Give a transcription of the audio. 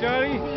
Johnny.